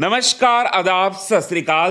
नमस्कार आदाब, सत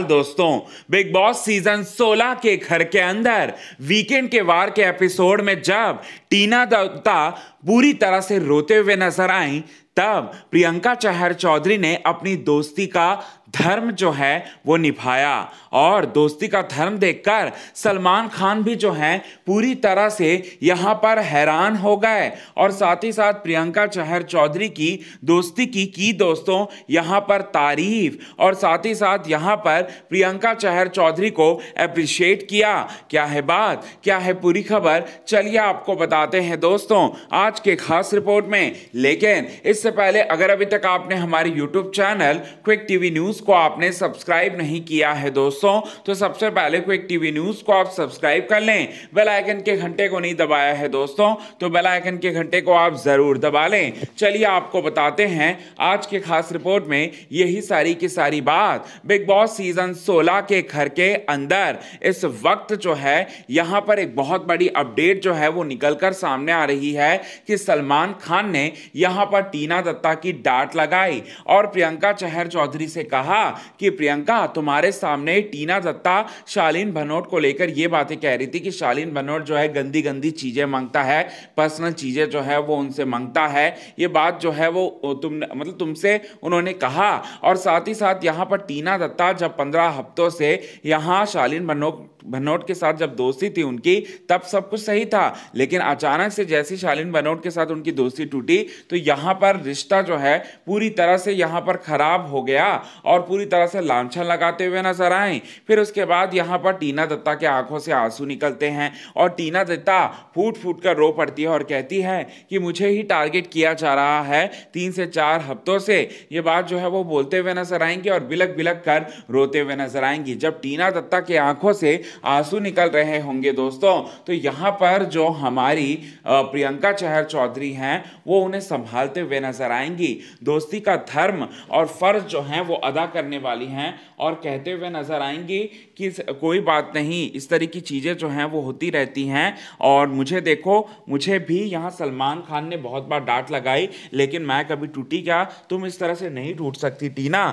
दोस्तों। बिग बॉस सीज़न 16 के घर के अंदर, वीकेंड के वार के एपिसोड में जब टीना दत्ता पूरी तरह से रोते हुए नज़र आई, तब प्रियंका चहर चौधरी ने अपनी दोस्ती का धर्म जो है वो निभाया। और दोस्ती का धर्म देखकर सलमान खान भी जो है, पूरी तरह से यहाँ पर हैरान हो गए। और साथ ही साथ प्रियंका चहर चौधरी की दोस्ती की की दोस्तों, यहाँ पर तारीफ़। और साथ ही साथ यहाँ पर प्रियंका चहर चौधरी को अप्रिशिएट किया। क्या है बात? क्या है पूरी खबर? चलिए आपको बताते हैं दोस्तों, आज के खास रिपोर्ट में। लेकिन इससे पहले अगर अभी तक आपने हमारे YouTube channel quick TV news को आपने सब्सक्राइब नहीं किया है दोस्तों तो सबसे पहले क्विक टीवी न्यूज़ को आप सब्सक्राइब कर लें। बेल आइकन के घंटे को नहीं दबाया है दोस्तों तो बेल आइकन के घंटे को आप ज़रूर दबा लें। चलिए आपको बताते हैं, आज के खास रिपोर्ट में यही सारी की सारी बात। बिग बॉस सीज़न 16 के घर के अंदर इस वक्त जो है, यहाँ पर एक बहुत बड़ी अपडेट जो है वो निकलकर सामने आ रही है कि सलमान खान ने यहाँ पर टीना दत्ता की डांट लगाई और प्रियंका चहर चौधरी से कहा कहा कि प्रियंका, तुम्हारे सामने टीना दत्ता शालीन भनोट को लेकर ये बातें कह रही थी कि शालीन भनोट जो है गंदी गंदी चीज़ें माँगता है पर्सनल चीज़ें जो है वो उनसे माँगता है। ये बात जो है वो तुम मतलब तुमसे उन्होंने कहा। और साथ ही साथ यहाँ पर टीना दत्ता जब पंद्रह हफ्तों से यहाँ शालीन भनोट भनोट के साथ जब दोस्ती थी उनकी, तब सब कुछ सही था। लेकिन अचानक से जैसी शालीन भनोट के साथ उनकी दोस्ती टूटी तो यहाँ पर रिश्ता जो है, पूरी तरह से यहाँ पर खराब हो गया और पूरी तरह से लाछन लगाते हुए नज़र आए। फिर उसके बाद यहाँ पर टीना दत्ता के आँखों से आँसू निकलते हैं और टीना दत्ता फूट फूट कर रो पड़ती है और कहती है कि मुझे ही टारगेट किया जा रहा है तीन से चार हफ्तों से। ये बात जो है, वो बोलते हुए नज़र आएँगी और बिलक बिलक कर रोते हुए नज़र आएँगी। जब टीना दत्ता के आँखों से आँसू निकल रहे होंगे दोस्तों। तो यहाँ पर जो हमारी प्रियंका चहर चौधरी हैं, वो उन्हें संभालते हुए नज़र आएँगी। दोस्ती का धर्म और फ़र्ज़ जो है, वो अदा करने वाली हैं और कहते हुए नज़र आएँगी कि कोई बात नहीं, इस तरह की चीज़ें जो हैं, वो होती रहती हैं। और मुझे देखो, मुझे भी यहाँ सलमान खान ने बहुत बार डांट लगाई, लेकिन मैं कभी टूटी क्या? तुम इस तरह से नहीं टूट सकती, टीना।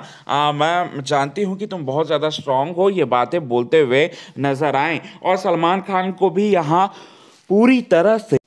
मैं जानती हूँ कि तुम बहुत ज़्यादा स्ट्रांग हो, ये बातें बोलते हुए नज़र आए। और सलमान खान को भी यहाँ पूरी तरह से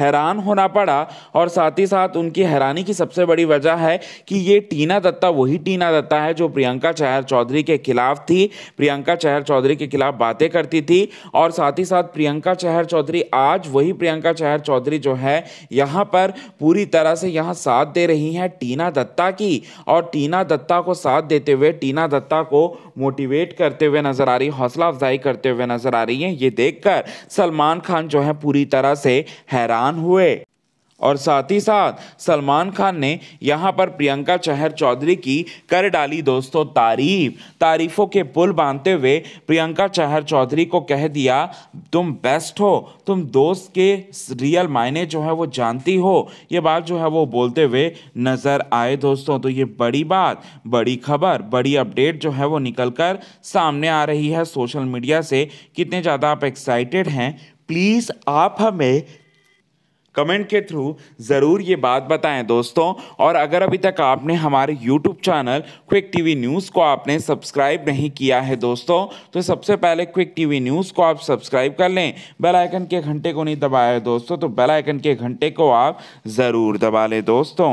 हैरान होना पड़ा और साथ ही साथ उनकी हैरानी की सबसे बड़ी वजह है कि ये टीना दत्ता, वही टीना दत्ता है जो प्रियंका चहर चौधरी के खिलाफ थी। प्रियंका चहर चौधरी के खिलाफ बातें करती थी और साथ ही साथ प्रियंका चहर चौधरी आज वही प्रियंका चहर चौधरी जो है, यहाँ पर पूरी तरह से यहाँ साथ दे रही हैं टीना दत्ता की और टीना दत्ता को साथ देते हुए, टीना दत्ता को मोटिवेट करते हुए नज़र आ रही हौसला अफजाई करते हुए नज़र आ रही है। ये देखकर सलमान खान जो है पूरी तरह से हैरान हैरान हुए। और साथ ही साथ सलमान खान ने यहाँ पर प्रियंका चहर चौधरी की कर डाली दोस्तों तारीफ़। तारीफों के पुल बांधते हुए प्रियंका चहर चौधरी को कह दिया, तुम बेस्ट हो, तुम दोस्त के रियल मायने जो है वो जानती हो। ये बात जो है वो बोलते हुए नज़र आए दोस्तों। तो ये बड़ी बात, बड़ी खबर, बड़ी अपडेट जो है वो निकल कर सामने आ रही है सोशल मीडिया से। कितने ज़्यादा आप एक्साइटेड हैं प्लीज़ आप हमें कमेंट के थ्रू ज़रूर ये बात बताएँ दोस्तों। और अगर अभी तक आपने हमारे YouTube channel quick TV news को आपने सब्सक्राइब नहीं किया है दोस्तों तो सबसे पहले क्विक टीवी न्यूज़ को आप सब्सक्राइब कर लें। बेल आइकन के घंटे को नहीं दबाया है दोस्तों तो बेल आइकन के घंटे को आप ज़रूर दबा लें दोस्तों।